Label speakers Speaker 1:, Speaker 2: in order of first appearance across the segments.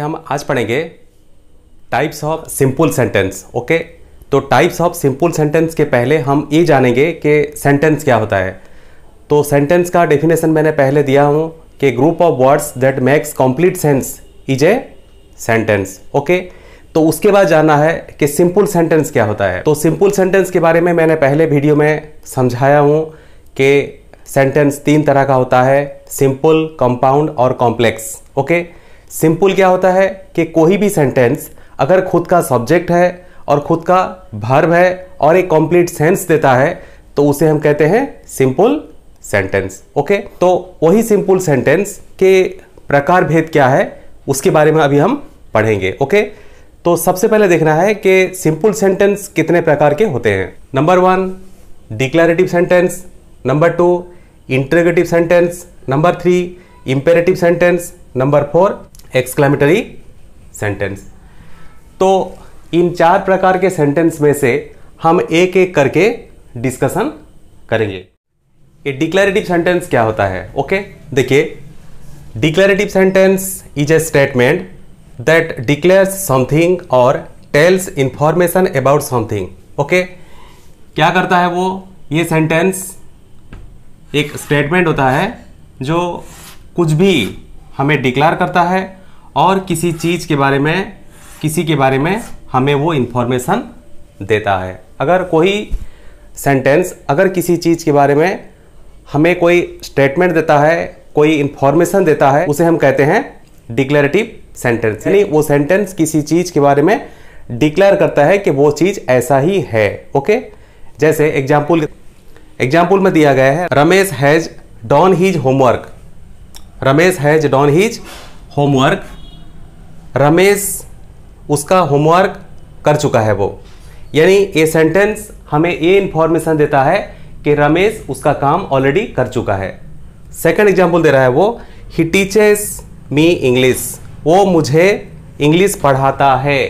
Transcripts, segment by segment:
Speaker 1: हम आज पढ़ेंगे types of simple sentence okay तो टाइप्स ऑफ़ सिंपल सेंटेंस के पहले हम ये जानेंगे कि सेंटेंस क्या होता है। तो सेंटेंस का डेफिनेशन मैंने पहले दिया हूँ कि group of words that makes complete sense is a sentence okay तो उसके बाद जानना है कि सिंपल सेंटेंस क्या होता है। तो सिंपल सेंटेंस के बारे में मैंने पहले वीडियो में समझाया हूँ कि सेंटेंस तीन तरह का होता है सिंपल कंपाउंड और कॉम्प्लेक्स ओके सिंपल क्या होता है कि कोई भी सेंटेंस अगर खुद का सब्जेक्ट है और खुद का भर्व है और एक कंप्लीट सेंस देता है तो उसे हम कहते हैं सिंपल सेंटेंस ओके तो वही सिंपल सेंटेंस के प्रकार भेद क्या है, उसके बारे में अभी हम पढ़ेंगे ओके तो सबसे पहले देखना है कि सिंपल सेंटेंस कितने प्रकार के होते हैं। Number one declarative sentence number two interrogative sentence number three imperative sentence number four exclamatory sentence तो इन चार प्रकार के सेंटेंस में से हम एक एक करके डिस्कशन करेंगे। ये डिक्लेरेटिव सेंटेंस क्या होता है? ओके देखिए declarative sentence is a statement that declares something और tells information about something okay क्या करता है वो? ये सेंटेंस एक स्टेटमेंट होता है जो कुछ भी हमें डिक्लेयर करता है और किसी चीज़ के बारे में, किसी के बारे में हमें वो इंफॉर्मेशन देता है। अगर कोई सेंटेंस अगर किसी चीज़ के बारे में हमें कोई स्टेटमेंट देता है, कोई इंफॉर्मेशन देता है, उसे हम कहते हैं डिक्लेरेटिव सेंटेंस यानी वो सेंटेंस किसी चीज़ के बारे में डिक्लेयर करता है कि वो चीज़ ऐसा ही है ओके जैसे एग्ज़ाम्पल एग्ज़ाम्पल में दिया गया है, Ramesh has done his homework. Ramesh has done his homework. Ramesh उसका होमवर्क कर चुका है वो। यानी ये सेंटेंस हमें ये इंफॉर्मेशन देता है कि रमेश उसका काम ऑलरेडी कर चुका है। सेकंड एग्ज़ाम्पल दे रहा है वो ही टीचेस मी इंग्लिश वो मुझे इंग्लिश पढ़ाता है।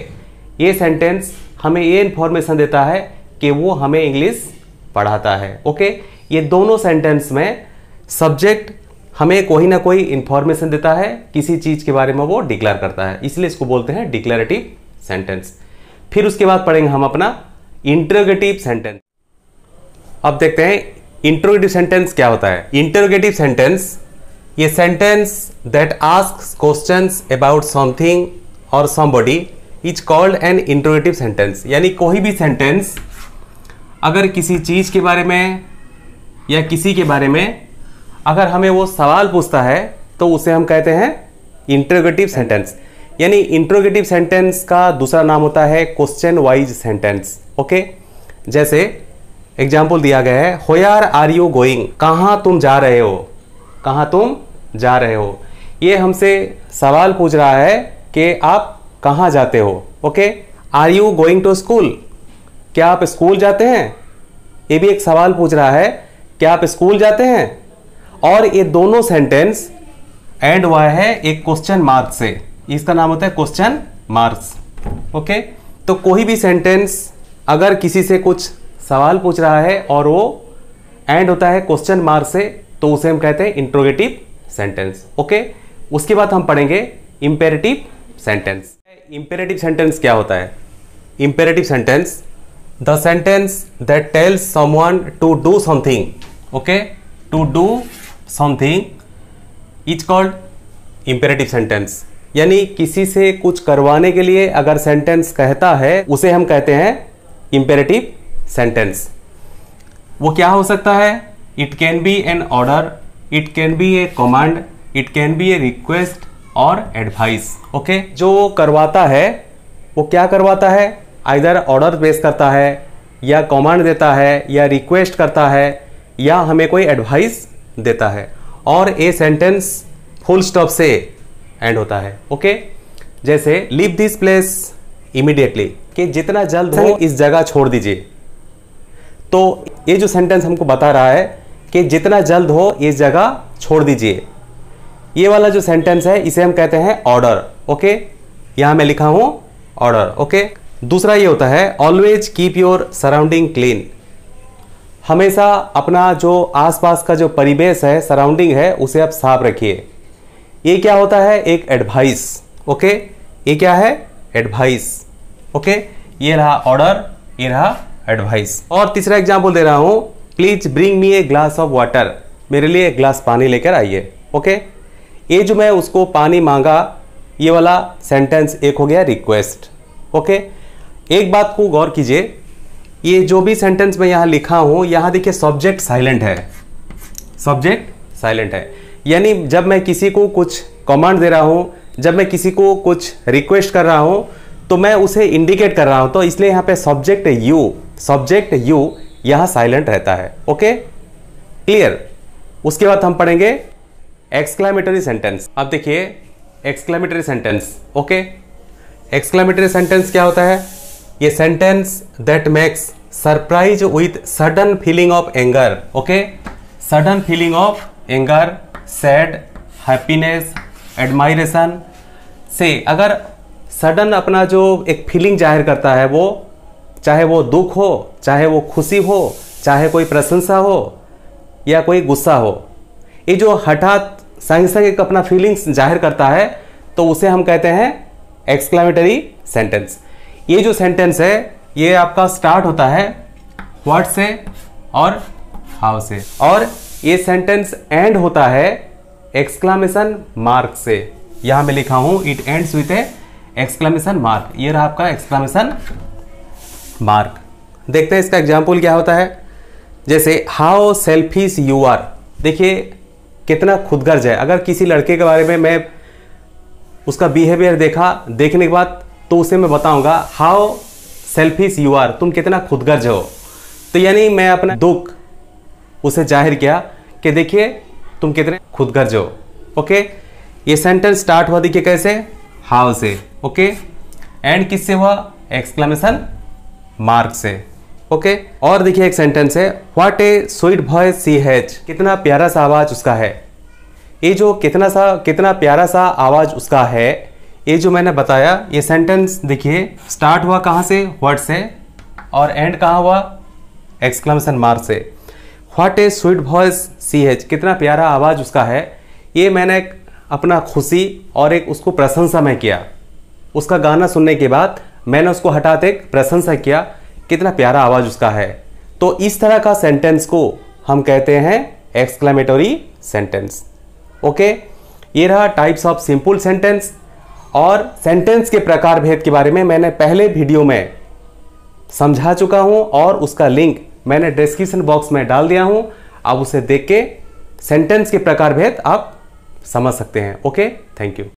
Speaker 1: ये सेंटेंस हमें ये इंफॉर्मेशन देता है कि वो हमें इंग्लिश पढ़ाता है। ओके ये दोनों सेंटेंस में सब्जेक्ट हमें कोई ना कोई इंफॉर्मेशन देता है, किसी चीज़ के बारे में वो डिक्लेयर करता है। इसलिए इसको बोलते हैं डिक्लेरेटिव सेंटेंस फिर उसके बाद पढ़ेंगे हम अपना इंटरोगेटिव सेंटेंस अब देखते हैं इंटरोगेटिव सेंटेंस क्या होता है। इंटरोगेटिव सेंटेंस ये sentence that ask question about something और somebody is called an interrogative sentence यानी कोई भी सेंटेंस अगर किसी चीज़ के बारे में या किसी के बारे में अगर हमें वो सवाल पूछता है तो उसे हम कहते हैं इंट्रोगेटिव सेंटेंस यानी इंट्रोगेटिव सेंटेंस का दूसरा नाम होता है क्वेश्चन वाइज सेंटेंस ओके जैसे एग्ज़ाम्पल दिया गया है होयार आर यू गोइंग कहाँ तुम जा रहे हो? कहाँ तुम जा रहे हो? ये हमसे सवाल पूछ रहा है कि आप कहाँ जाते हो? Okay are you going to school क्या आप स्कूल जाते हैं? ये भी एक सवाल पूछ रहा है, क्या आप स्कूल जाते हैं? और ये दोनों सेंटेंस एंड हुआ है एक क्वेश्चन मार्क से। इसका नाम होता है क्वेश्चन मार्क्स ओके तो कोई भी सेंटेंस अगर किसी से कुछ सवाल पूछ रहा है और वो एंड होता है क्वेश्चन मार्क से तो उसे हम कहते हैं इंट्रोगेटिव सेंटेंस ओके उसके बाद हम पढ़ेंगे इंपेरेटिव सेंटेंस इंपेरेटिव सेंटेंस क्या होता है? Imperative sentence the sentence that tells someone to do something okay to do something is called imperative sentence यानी किसी से कुछ करवाने के लिए अगर सेंटेंस कहता है, उसे हम कहते हैं इंपेरेटिव सेंटेंस वो क्या हो सकता है? It can be an order it can be a command it can be a request और एडवाइस ओके जो करवाता है, वो क्या करवाता है? आइधर ऑर्डर बेस करता है, या कमांड देता है, या रिक्वेस्ट करता है, या हमें कोई एडवाइस देता है। और ए सेंटेंस फुल स्टॉप से एंड होता है। ओके जैसे लीव दिस प्लेस इमीडिएटली कि जितना जल्द हो, इस जगह छोड़ दीजिए। तो ये जो सेंटेंस हमको बता रहा है कि जितना जल्द हो, इस जगह छोड़ दीजिए। ये वाला जो सेंटेंस है, इसे हम कहते हैं ऑर्डर ओके यहाँ मैं लिखा हूँ ऑर्डर ओके दूसरा ये होता है always keep your surrounding clean हमेशा अपना जो आसपास का जो परिवेश है सराउंडिंग है, उसे आप साफ़ रखिए। ये क्या होता है? एक एडवाइस ओके ये क्या है? एडवाइस ओके ये रहा ऑर्डर ये रहा एडवाइस और तीसरा एग्ज़ाम्पल दे रहा हूँ। Please bring me a glass of water मेरे लिए एक ग्लास पानी लेकर आइए ओके ये जो मैं उसको पानी मांगा, ये वाला सेंटेंस एक हो गया रिक्वेस्ट ओके एक बात को गौर कीजिए। ये जो भी सेंटेंस मैं यहाँ लिखा हूँ, यहाँ देखिए सब्जेक्ट साइलेंट है। सब्जेक्ट साइलेंट है। यानी जब मैं किसी को कुछ कमांड दे रहा हूँ, जब मैं किसी को कुछ रिक्वेस्ट कर रहा हूँ तो मैं उसे इंडिकेट कर रहा हूँ। तो इसलिए यहाँ पे सब्जेक्ट यू सब्जेक्ट यू यहाँ साइलेंट रहता है। ओके क्लियर उसके बाद हम पढ़ेंगे एक्सक्लामेटरी सेंटेंस अब देखिए exclamatory sentence okay exclamatory sentence क्या होता है? ये sentence that makes surprise with sudden feeling of anger okay sudden feeling of anger sad happiness admiration से अगर सडन अपना जो एक फीलिंग ज़ाहिर करता है वो, चाहे वो दुख हो, चाहे वो खुशी हो, चाहे कोई प्रशंसा हो, या कोई गुस्सा हो, ये जो हठात संग संग एक अपना फीलिंग्स ज़ाहिर करता है तो उसे हम कहते हैं एक्सक्लामेटरी सेंटेंस ये जो सेंटेंस है, ये आपका स्टार्ट होता है व्हाट से और हाउ से। और ये सेंटेंस एंड होता है एक्सक्लामेशन मार्क से। यहाँ मैं लिखा हूँ it ends with a exclamation mark ये रहा आपका एक्सक्लामेशन मार्क देखते हैं इसका एग्ज़ाम्पल क्या होता है। जैसे हाउ सेल्फिश यू आर देखिए, कितना खुदगर्ज है। अगर किसी लड़के के बारे में मैं उसका बिहेवियर देखा, देखने के बाद तो उसे मैं बताऊँगा हाउ सेल्फिश यू आर तुम कितना खुदगर्ज हो। तो यानी मैं अपना दुख उसे ज़ाहिर किया कि देखिए, तुम कितने खुदगर्ज हो। ओके? ये सेंटेंस स्टार्ट हुआ देखिए कैसे? हाउ से। ओके? एंड किससे हुआ? एक्सक्लेमेशन मार्क से। ओके? और देखिए एक सेंटेंस है what a sweet voice she has कितना प्यारा सा आवाज़ उसका है। ये जो कितना सा, कितना प्यारा सा आवाज़ उसका है ये जो मैंने बताया, ये सेंटेंस देखिए स्टार्ट हुआ कहाँ से? वर्ड से? और एंड कहाँ हुआ? एक्सक्लेमेशन मार्क से। What a sweet voice she H कितना प्यारा आवाज़ उसका है। ये मैंने एक अपना खुशी और एक उसको प्रशंसा में किया। उसका गाना सुनने के बाद मैंने उसको हटाते प्रशंसा किया। कितना प्यारा आवाज़ उसका है। तो इस तरह का सेंटेंस को हम कहते हैं एक्सक्लेमेटरी सेंटेंस ओके ये रहा टाइप्स ऑफ़ सिंपल सेंटेंस और सेंटेंस के प्रकार भेद के बारे में मैंने पहले वीडियो में समझा चुका हूँ और उसका लिंक मैंने डिस्क्रिप्शन बॉक्स में डाल दिया हूँ। आप उसे देख के सेंटेंस के प्रकार भेद आप समझ सकते हैं। Okay thank you